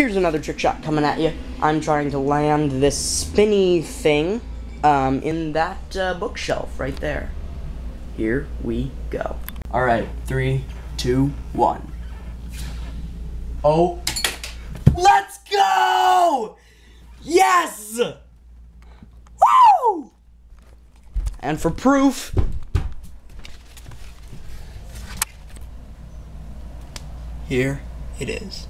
Here's another trick shot coming at you. I'm trying to land this spinny thing um, in that uh, bookshelf right there. Here we go. All right, three, two, one. Oh, let's go! Yes! Woo! And for proof, here it is.